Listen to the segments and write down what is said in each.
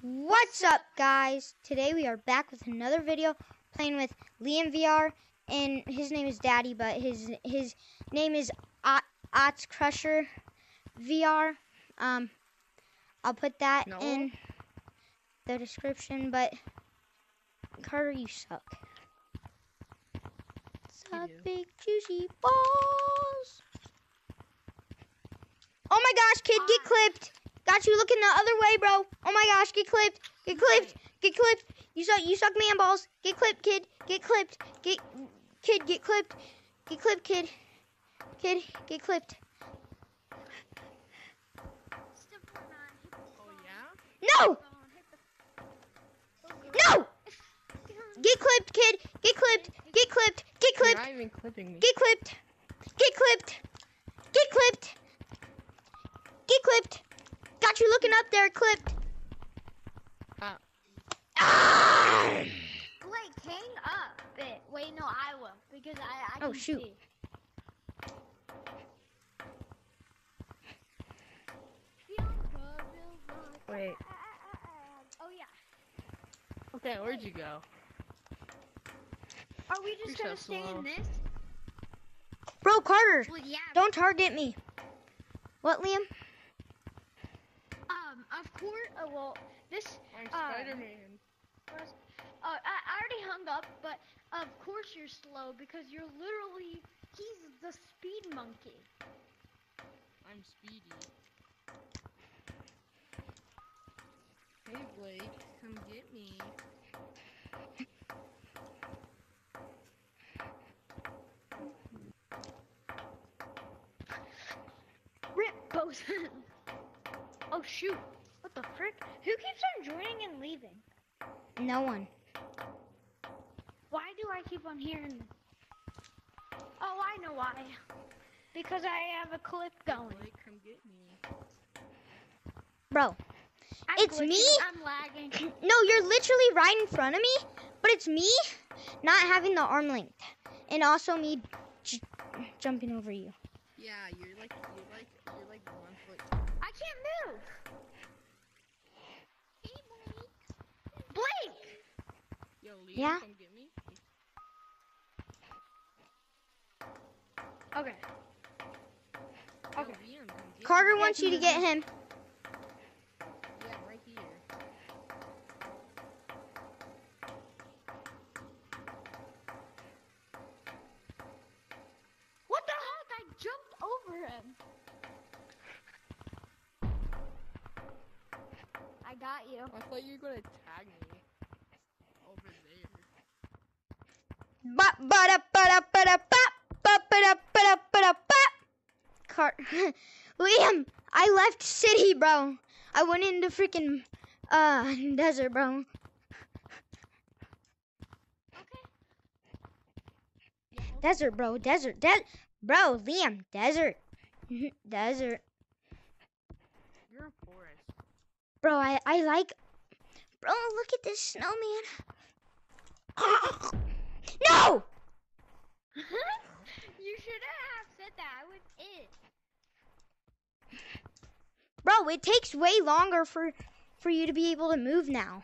What's up, guys? Today we are back with another video playing with Liam VR, and his name is Daddy, but his his name is Ots Crusher VR. Um, I'll put that No. in the description. But Carter, you suck. Suck big juicy balls. Oh my gosh, kid, get clipped. Got you looking the other way, bro. Oh my gosh, get clipped. Get clipped. Get clipped. You suck you suck man balls. Get clipped, kid. Get clipped. Get kid, get clipped. Get clipped, kid. Kid, get clipped. No! No! Get clipped, kid. Get clipped. Get clipped. Get You're clipped. not even clipping me. Get clipped. Get clipped. Get clipped. Get clipped. Got you looking up there, clipped. Ah. Ah! Blake, hang up. Bit. Wait, no, I will because I. I Oh, can shoot. See. Wait. Oh yeah. Okay, where'd you go? Are we just You're gonna so stay slow. in this? Bro, Carter, Well, yeah. don't target me. What, Liam? Uh, well, this. I'm Uh, Spider-Man. Uh, I, I already hung up, but of course you're slow because you're literally. He's the speed monkey. I'm Speedy. Hey Blake, come get me. Rip boson. oh shoot! What the frick? Who keeps on joining and leaving? No one. Why do I keep on hearing? Oh, I know why. Because I have a clip going. Blake, come get me. Bro, I'm It's glitching, me? I'm lagging. no, you're literally right in front of me, but it's me not having the arm length. And also me j- jumping over you. Yeah, you're like you're like you're like one foot. I can't move. Hey, Blake. Blake. Yo, Liam, Yeah? come get me. Okay. Yo, Okay. Liam, Carter me. wants you to get him. Yeah, right here. What the heck? I jumped over him. I got you. I thought you were gonna tag me over there. Ba ba da ba da ba da ba ba ba da ba da ba da ba. Car, Liam, I left city, bro. I went into freaking uh desert, bro. Okay. Desert, bro. Desert. De- bro, Liam. Desert. desert. You're a forest. Bro, I, I like. Bro, look at this snowman. no! you should have said that. I was it. Bro, it takes way longer for for you to be able to move now.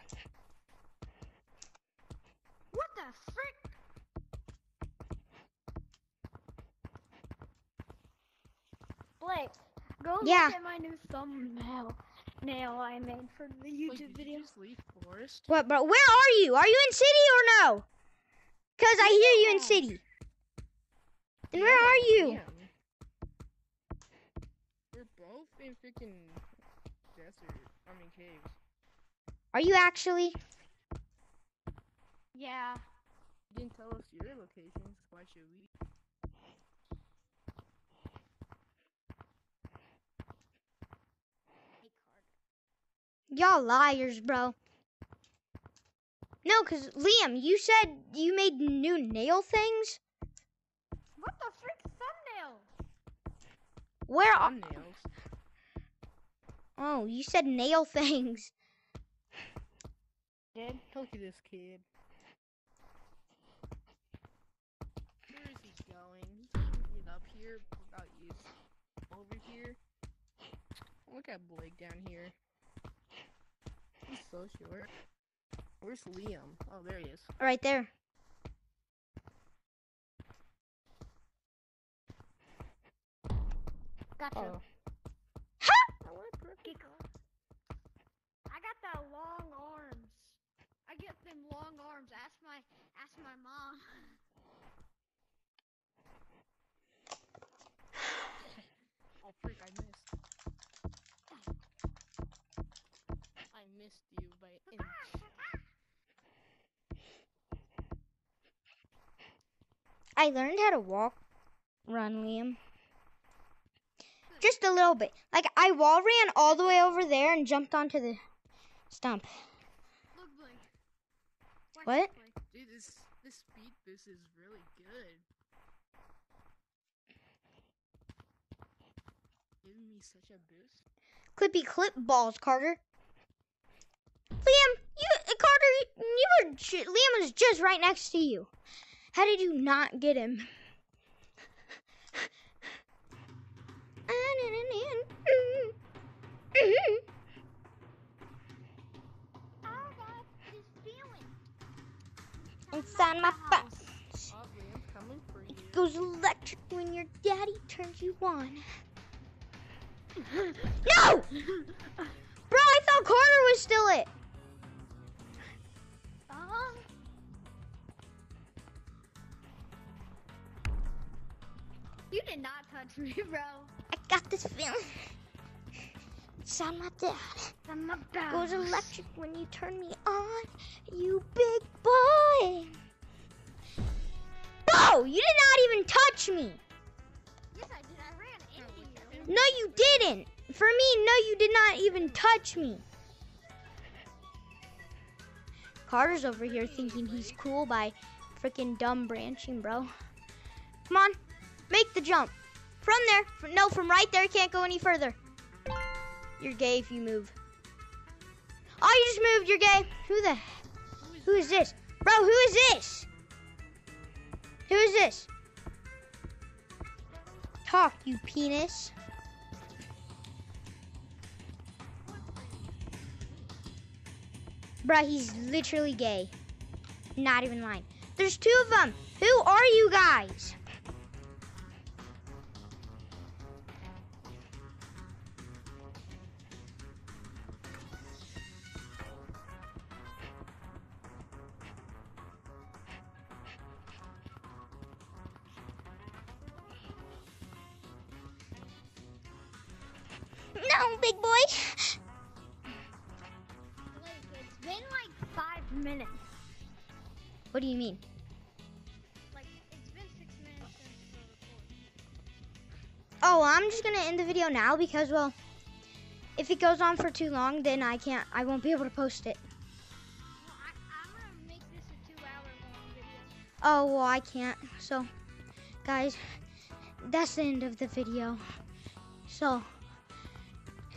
What the frick? Blake, go Yeah. look at my new thumbnail nail I made for the Wait, YouTube did video. you just leave forest? What, bro? Where are you? Are you in city or no? Cause I hear you in city. Then where are you? We're both in freaking desert. I mean caves. Are you actually? Yeah. You didn't tell us your locations. Why should we? Y'all liars, bro. No, cause Liam, you said you made new nail things. What the frick thumbnail? Where are? nails? Oh, you said nail things. Did Look at this kid. Where is he going? He can't get up here without you. Over here. Look at Blake down here. He's so short. Where's Liam? Oh, there he is. Right there. Gotcha. Oh. Ha! I wanna correct you. Giggle. I got the long arms. I get them long arms. Ask my ask my mom. Oh, freak, I missed. I missed you by an inch. I learned how to walk, run, Liam. Just a little bit. Like I wall ran all the way over there and jumped onto the stump. Look, Blake. Watch What? Blake. Dude, this this speed boost is really good. Giving me such a boost. Clippy clip balls, Carter. Liam, you Carter, you were Liam was just right next to you. How did you not get him? I got this feeling. Inside my box. Liam's coming for you. It goes electric when your daddy turns you on. No! Bro, I thought Carter was still it. Did not touch me, bro. I got this feeling. Inside my dad. I'm a Goes electric when you turn me on, you big boy. No, you did not even touch me. Yes, I did. I ran into you. No, you didn't. For me, no, you did not even touch me. Carter's over here thinking he's cool by freaking dumb branching, bro. Come on, make the jump. From there, fr- no, from right there, can't go any further. You're gay if you move. Oh, you just moved, you're gay. Who the, who is this? Bro, who is this? Who is this? Talk, you penis. Bruh, he's literally gay. Not even lying. There's two of them. Who are you guys? Big boy. Blake, it's been like five minutes. What do you mean? Like, it's been six minutes since the. Oh, well, I'm just gonna end the video now because, well, if it goes on for too long, then I can't. I won't be able to post it. Well, I, I'm gonna make this a two-hour long video. Oh, well, I can't. So, guys, that's the end of the video. So,